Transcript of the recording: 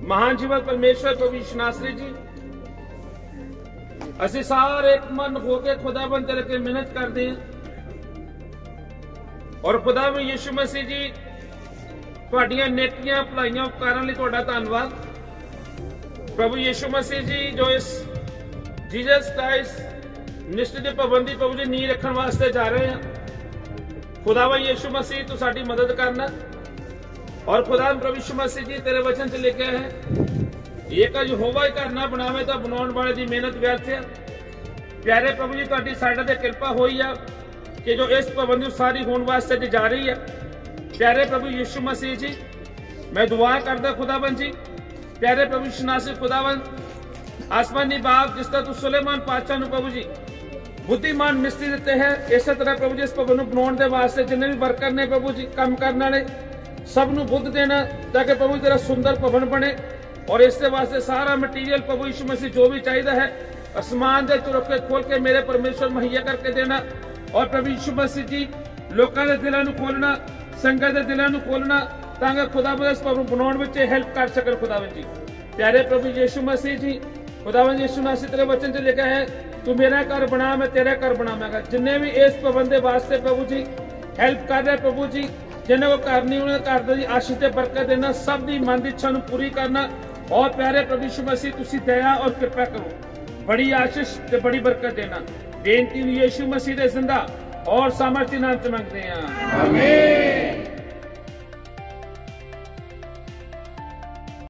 ਮਹਾਨ ਜੀਵਨ ਪਰਮੇਸ਼ਵਰ ਪ੍ਰਭੂ ਯਿਸੂ ਨਾਸਰੀ ਜੀ ਅਸੀਂ ਸਾਰੇ ਇੱਕ ਮਨ ਹੋ ਕੇ ਖੁਦਾਵੰਦ ਤੇਰੇ ਕੇ ਮਿਹਨਤ ਕਰਦੇ ਹਾਂ ਔਰ ਖੁਦਾਵੰਦ ਯਿਸੂ ਮਸੀਹ ਜੀ ਤੁਹਾਡੀਆਂ ਨੇਕੀਆਂ ਭਲਾਈਆਂ ਉਪਕਾਰਾਂ ਲਈ ਤੁਹਾਡਾ ਧੰਨਵਾਦ ਪ੍ਰਭੂ ਯਿਸੂ ਮਸੀਹ ਜੀ ਜੋ ਇਸ ਜੀਸਸ ਕ੍ਰਾਈਸਟ ਨਿਸ਼ਚਿਤ ਦੀ ਪਾਬੰਦੀ ਪ੍ਰਭੂ ਜੀ ਨੀ ਰੱਖਣ ਵਾਸਤੇ ਜਾ ਰਹੇ ਹਾਂ ਖੁਦਾਵਾ ਯਿਸੂ ਮਸੀਹ ਤੂੰ ਸਾਡੀ ਮਦਦ ਕਰਨਾ ਔਰ ਖੁਦਾ ਪ੍ਰਭੂ ਯਿਸੂ ਮਸੀਹ ਜੀ ਤੇਰੇ ਵਚਨ ਚ ਲਿਖਿਆ ਹੈ ਇਹ ਕਾ ਯਹੋਵਾ ਹੀ ਕਰਨਾ ਬਣਾਵੇ ਤਾਂ ਬਣਾਉਣ ਵਾਲੇ ਦੀ ਮਿਹਨਤ ਵਿਅਰਥ ਹੈ ਪਿਆਰੇ ਪ੍ਰਭੂ ਜੀ ਤੁਹਾਡੀ ਸਾਡੇ ਤੇ ਕਿਰਪਾ ਹੋਈ ਆ ਕਿ ਜੋ ਇਸ ਪਾਬੰਦੀ ਸਾਰੀ ਹੋਣ ਵਾਸਤੇ ਤੇ ਜਾ ਰਹੀ ਹੈ ਪਿਆਰੇ ਪ੍ਰਭੂ ਯਿਸੂ ਮਸੀਹ ਜੀ ਮੈਂ ਦੁਆ ਕਰਦਾ ਖੁਦਾਵੰਦ ਜੀ ਪਿਆਰੇ ਪ੍ਰਭੂ ਯਿਸੂ ਨਾਸੀ ਖੁਦਾਵੰਦ ਆਸਮਾਨੀ ਬਾਪ ਜਿਸ ਤਰ੍ਹਾਂ ਤੂੰ ਸੁਲੇਮਾਨ ਪਾਤਸ਼ਾਹ ਨੂੰ ਪ੍ਰਭੂ ਜੀ ਬੁੱਧੀਮਾਨ ਮਿਸਤਰੀ ਦਿੱਤੇ ਹੈ ਇਸੇ ਤਰ੍ਹਾਂ ਪ੍ਰਭੂ ਜੀ ਇਸ ਭਵਨ ਨੂੰ ਬਣਾਉਣ ਦੇ ਵਾਸਤੇ ਜਿੰਨੇ ਵੀ ਵਰਕਰ ਨੇ ਪ੍ਰਭੂ ਜੀ ਕੰਮ ਕਰਨ ਵਾਲੇ ਸਭ ਨੂੰ ਬੁੱਧ ਦੇਣਾ ਤਾਂ ਕਿ ਪ੍ਰਭੂ ਤੇਰਾ ਸੁੰਦਰ ਭਵਨ ਬਣੇ ਔਰ ਇਸ ਦੇ ਵਾਸਤੇ ਸਾਰਾ ਮਟੀਰੀਅਲ ਪ੍ਰਭੂ ਯਿਸੂ ਮਸੀਹ ਜੋ ਵੀ ਚਾਹੀਦਾ ਹੈ ਅਸਮਾਨ ਦੇ ਚੁਰਕੇ ਖੋਲ ਕੇ ਮੇਰੇ ਪਰਮੇਸ਼ਵਰ ਮੁਹੱਈਆ ਕਰਕੇ ਦੇਣਾ ਔਰ ਪ੍ਰਭੂ ਯਿਸੂ ਮਸੀਹ ਜੀ ਲੋਕਾਂ ਦੇ ਦਿਲਾਂ ਨੂੰ ਖੋਲਣਾ ਸੰਗਤ ਦੇ ਦਿਲਾਂ ਨੂੰ ਖੋਲਣਾ ਤਾਂ ਕਿ ਖੁਦਾਵੰਦ ਇਸ ਭਵਨ ਨੂੰ ਬਣਾਉਣ ਵਿੱਚ ਹੈਲਪ ਕਰ ਸਕਣ ਖੁਦਾਵੰਦ ਜੀ ਪਿਆਰੇ ਪ੍ਰਭੂ ਯਿਸੂ ਮਸੀਹ ਜੀ ਖੁਦਾਵੰਦ ਯਿਸੂ ਮਸੀਹ ਤੇਰੇ ਵਚਨ 'ਚ ਲਿਖਿਆ ਹੈ ਤੂੰ ਮੇਰਾ ਘਰ ਬਣਾ ਮੈਂ ਤੇਰਾ ਘਰ ਬਣਾਵਾਂਗਾ ਜਿੰਨੇ ਵੀ ਇਸ ਭਵਨ ਦੇ ਵਾਸਤੇ ਪ੍ਰਭੂ ਜੀ ਹੈਲਪ ਕਰ ਰਹੇ ਪ੍ਰਭੂ ਜੀ ਕੋ ਘਰ ਨਹੀਂ, ਉਹਨਾਂ ਦੇ ਘਰ ਜੀ ਆਸ਼ੀਸ਼ ਤੇ ਬਰਕਤ ਦੇਣਾ, ਸਭ ਦੀ ਮਨ ਦੀ ਇੱਛਾ ਨੂੰ ਪੂਰੀ ਕਰਨਾ। ਔਰ ਪਿਆਰੇ ਪ੍ਰਭੂ ਯਿਸੂ ਮਸੀਹ, ਤੁਸੀਂ ਦਇਆ ਔਰ ਕਿਰਪਾ ਕਰੋ। ਬੜੀ ਆਸ਼ੀਸ਼ ਤੇ ਬੜੀ ਬਰਕਤ ਦੇਣਾ। ਬੇਨਤੀ ਨੂੰ ਯਿਸੂ ਮਸੀਹ ਦੇ ਜ਼ਿੰਦਾ ਔਰ ਸਮਰਥੀ ਨਾਮ ਚ ਮੰਗਦੇ ਹਾਂ। ਆਮੀਨ